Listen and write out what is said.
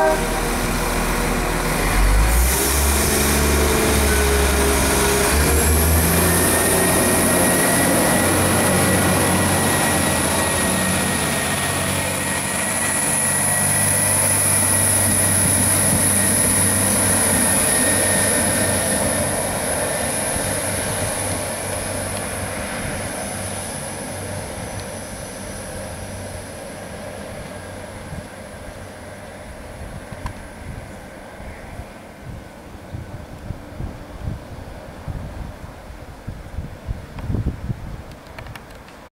Bye.